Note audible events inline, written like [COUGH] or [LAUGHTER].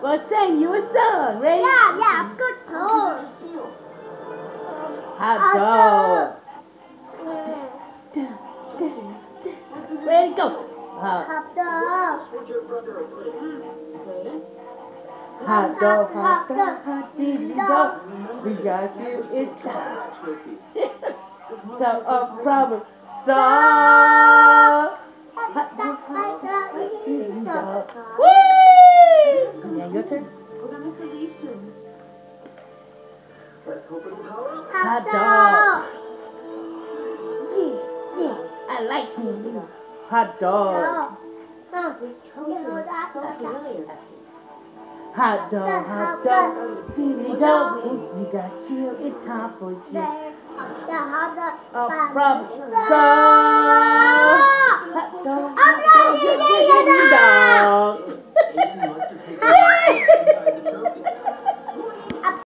Well, sing you a song. Ready? Yeah, yeah, good song. Hot dog. Ready, go. Hot, [LAUGHS] Hot dog. hot dog, hot dog, hot dog. We got you. It's time. So a problem solved. Hot dog, hot dog, hot diggity dog. Woo! Yeah, your turn. Let's hope it's power. Hot dog. Yeah, yeah. I like him. Hot dog. Hot dog, hot dog, diggity dog. We got you. It's time for you. A problem solved. Hot dog, hot dog, diggity dog. [LAUGHS] [LAUGHS]